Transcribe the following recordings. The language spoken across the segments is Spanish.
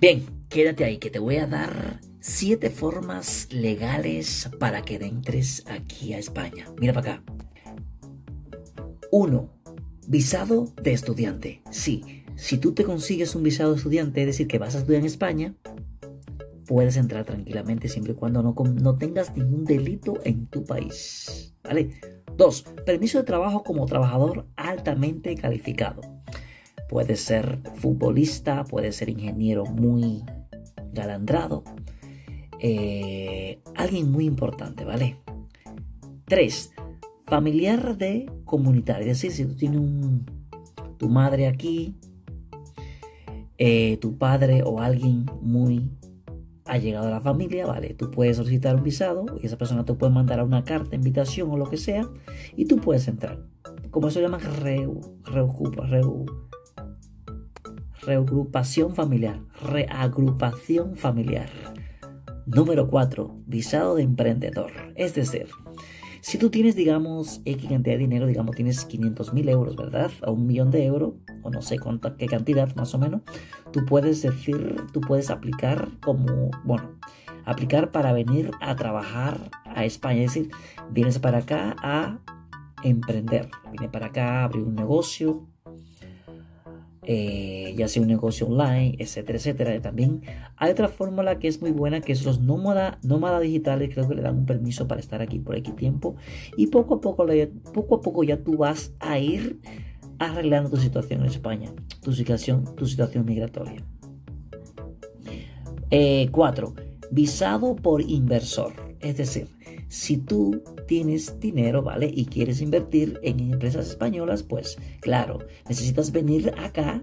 Bien, quédate ahí que te voy a dar siete formas legales para que entres aquí a España. Mira para acá. 1. Visado de estudiante. Sí, si tú te consigues un visado de estudiante, es decir, que vas a estudiar en España, puedes entrar tranquilamente siempre y cuando no, no tengas ningún delito en tu país. ¿Vale? 2. Permiso de trabajo como trabajador altamente calificado. Puede ser futbolista, puede ser ingeniero muy galandrado, eh, alguien muy importante, ¿vale? 3. Familiar de comunitario, es decir, si tú tienes un, tu madre aquí, eh, tu padre o alguien muy ha llegado a la familia, ¿vale? Tú puedes solicitar un visado y esa persona te puede mandar una carta, invitación o lo que sea y tú puedes entrar. Como eso se llama reocupa, reagrupación familiar, reagrupación familiar. Número 4. Visado de emprendedor. Es decir, si tú tienes, digamos, X cantidad de dinero, digamos, tienes 500 mil euros, ¿verdad? O un millón de euros, o no sé cuánta, qué cantidad más o menos, tú puedes decir, tú puedes aplicar como, bueno, aplicar para venir a trabajar a España. Es decir, vienes para acá a emprender, vienes para acá a abrir un negocio, eh, ya sea un negocio online, etcétera, etcétera. También hay otra fórmula que es muy buena, que es los nómadas nómada digitales, creo que le dan un permiso para estar aquí por X tiempo y poco a poco, poco a poco ya tú vas a ir arreglando tu situación en España, tu situación, tu situación migratoria. 4. Eh, visado por inversor, es decir, si tú tienes dinero, ¿vale? Y quieres invertir en empresas españolas, pues claro, necesitas venir acá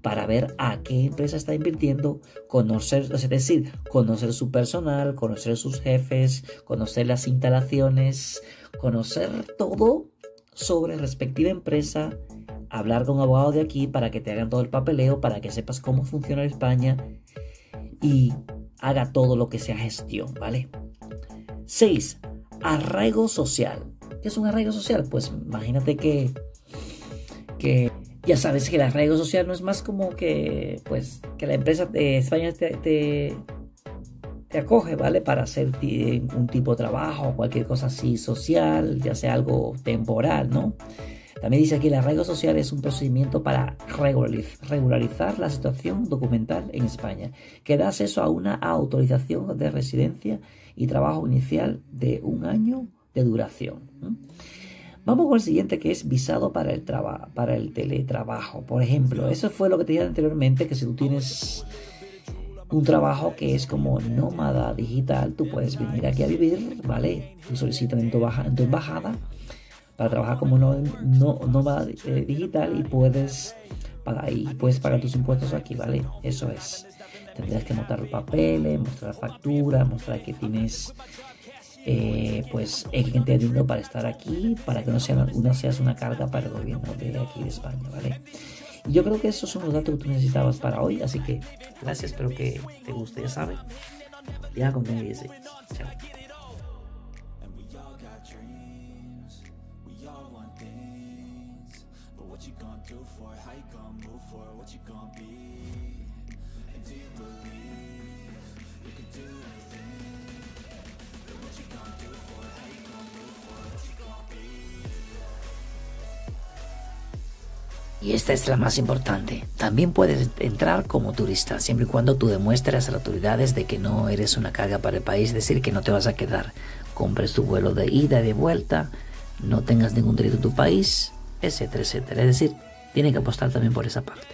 para ver a qué empresa está invirtiendo, conocer, es decir, conocer su personal, conocer sus jefes, conocer las instalaciones, conocer todo sobre respectiva empresa, hablar con abogados de aquí para que te hagan todo el papeleo, para que sepas cómo funciona España y haga todo lo que sea gestión, ¿vale? 6. Arraigo social. ¿Qué es un arraigo social? Pues imagínate que, que ya sabes que el arraigo social no es más como que, pues, que la empresa de España te, te, acoge, ¿vale? Para hacer un tipo de trabajo cualquier cosa así social, ya sea algo temporal, ¿no? También dice aquí el arraigo social es un procedimiento para regularizar la situación documental en España, que da acceso a una autorización de residencia y trabajo inicial de un año de duración. Vamos con el siguiente que es visado para el, para el teletrabajo. Por ejemplo, eso fue lo que te dije anteriormente, que si tú tienes un trabajo que es como nómada digital, tú puedes venir aquí a vivir, ¿vale? Tú solicitas tu, en tu embajada para trabajar como nómada eh, digital y puedes pagar, y puedes pagar tus impuestos aquí, ¿vale? Eso es tendrías que mostrar papeles, mostrar facturas, mostrar que tienes eh, pues X cantidad de dinero para estar aquí, para que no, sea, seas una carga para el gobierno de aquí de España, ¿vale? Y yo creo que esos son los datos que tú necesitabas para hoy, así que gracias, espero que te guste, ya sabes. Ya con Chao. Y esta es la más importante. También puedes entrar como turista, siempre y cuando tú demuestres a las autoridades de que no eres una carga para el país, decir, que no te vas a quedar. Compres tu vuelo de ida y de vuelta, no tengas ningún derecho en tu país, etcétera, etcétera. Es decir, tiene que apostar también por esa parte.